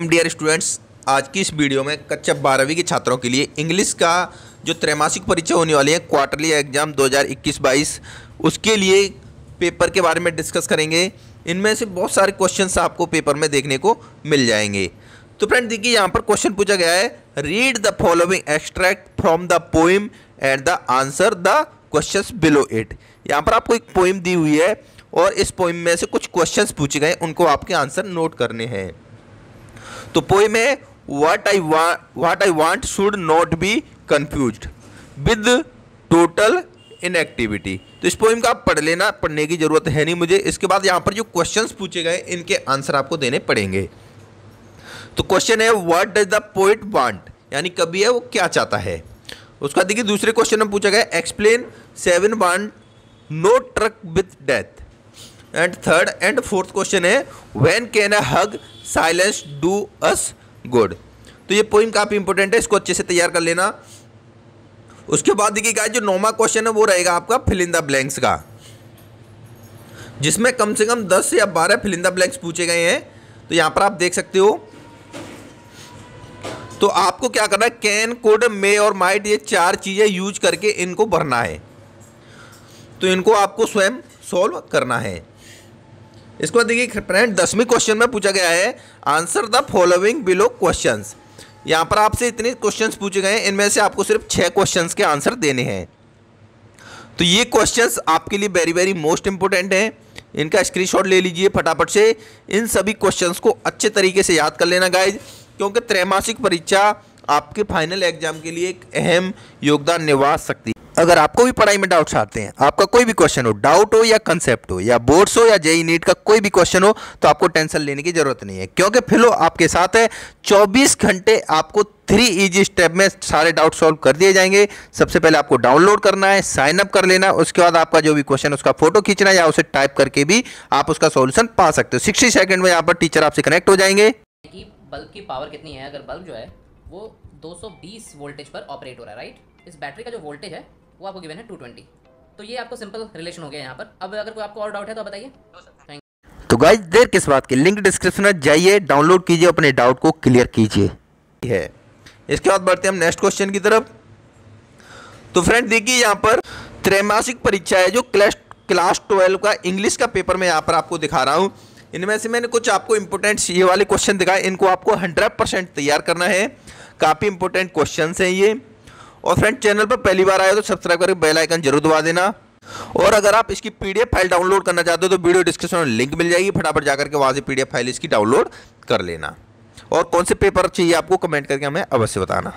Dear students आज की इस वीडियो में कक्षा बारहवीं के छात्रों के लिए इंग्लिश का जो त्रैमासिक परीक्षा होने वाली है क्वार्टरली एग्ज़ाम 2021-22 उसके लिए पेपर के बारे में डिस्कस करेंगे। इनमें से बहुत सारे क्वेश्चंस आपको पेपर में देखने को मिल जाएँगे। तो फ्रेंड देखिए, यहाँ पर क्वेश्चन पूछा गया है read the following extract from the poem and the answer the question below it यहाँ पर आपको एक पोइम दी हुई है और इस पोइम में से कुछ क्वेश्चंस पूछे गए उनको आपके आंसर नोट करने हैं। तो पोइम है what I what I want should not be confuse with total inactivity तो इस पोइम का आप पढ़ लेना, पढ़ने की ज़रूरत है नहीं मुझे। इसके बाद यहाँ पर जो क्वेश्चंस पूछे गए, इनके आंसर आपको देने पड़ेंगे। तो क्वेश्चन है what does the poet want यानी कभी है, वो क्या चाहता है? उसका देखिए, दूसरे क्वेश्चन में पूछा गया explain seven want no truck with death and third and fourth question है when can a huge silence do us good तो ये पॉइंट काफ़ी इंपॉर्टेंट है, इसको अच्छे से तैयार कर लेना। उसके बाद देखिए जो नौवा क्वेश्चन है, वो रहेगा आपका फिलिंदा ब्लैंक्स का। जिसमें कम से कम 10 या 12 फिलिंदा ब्लैंक्स पूछे गए हैं। तो यहाँ पर आप देख सकते हो। तो आपको क्या करना है कैन कोड मे और माइट ये चार चीज़ें यूज़ करके इनको भरना है। तो इनको आपको स्वयं सॉल्व करना है। इसके देखिए फ्रेंड, दसवीं क्वेश्चन में पूछा गया है answer the following below questions यहाँ पर आपसे इतने क्वेश्चंस पूछे गए हैं, इनमें से आपको सिर्फ़ छः क्वेश्चंस के आंसर देने हैं. तो ये क्वेश्चंस आपके लिए वेरी वेरी मोस्ट इंपॉर्टेंट हैं. इनका स्क्रीनशॉट ले लीजिए फटाफट से. इन सभी क्वेश्चंस को अच्छे तरीके से याद कर लेना गाइज़ क्योंकि त्रैमासिक परीक्षा आपके फाइनल एग्ज़ाम के लिए एक अहम योगदान निभा सकती है। अगर आपको भी पढ़ाई में डाउट्स आते हैं, आपका कोई भी क्वेश्चन हो डाउट हो या कंसेप्ट हो, या बोर्ड्स हो या जेई नीट का कोई भी क्वेश्चन हो तो आपको टेंशन लेने की ज़रूरत नहीं है। क्योंकि फिलो आपके साथ है 24 घंटे आपको थ्री इजी स्टेप में सारे डाउट सॉल्व कर दिए जाएँगे। सबसे पहले आपको डाउनलोड करना है साइन अप कर लेना, उसके बाद आपका जो भी क्वेश्चन उसका फ़ोटो खींचना या उसे टाइप करके भी आप उसका सोल्यूशन पा सकते हो। सिक्सटी सेकेंड में यहाँ पर टीचर आपसे कनेक्ट हो जाएँगे। बल्ब की पावर कितनी है? अगर बल्ब जो है, वो 220 वोल्टेज पर ऑपरेट हो रहा है राइट इस बैटरी का जो वोल्टेज है वो आपको गिवन है 220 तो ये आपको सिंपल रिलेशन हो गया यहाँ पर। अब अगर कोई आपको और डाउट है तो बताइए। तो गाइज़ देर किस बात की? लिंक डिस्क्रिप्शन में जाइए डाउनलोड कीजिए, अपने डाउट को क्लियर कीजिए। है। इसके बाद बढ़ते हैं हम नेक्स्ट क्वेश्चन की तरफ़। तो फ्रेंड देखिए यहाँ पर त्रैमासिक परीक्षा है जो क्लास क्लास ट्वेल्व का इंग्लिश का पेपर मैं यहाँ पर आपको दिखा रहा हूँ। इनमें से मैंने कुछ आपको इंपोर्टेंट ये वाले क्वेश्चन दिखाए। इनको आपको हंड्रेड तैयार करना है। काफ़ी इंपॉर्टेंट क्वेश्चन हैं ये। और फ्रेंड चैनल पर पहली बार आए तो सब्सक्राइब करके बेल आइकन ज़रूर दबा देना। और अगर आप इसकी पीडीएफ फ़ाइल डाउनलोड करना चाहते हो तो वीडियो डिस्क्रिप्शन में लिंक मिल जाएगी। फटाफट जाकर के वहाँ से पीडीएफ फ़ाइल इसकी डाउनलोड कर लेना। और कौन से पेपर चाहिए आपको कमेंट करके हमें अवश्य बताना।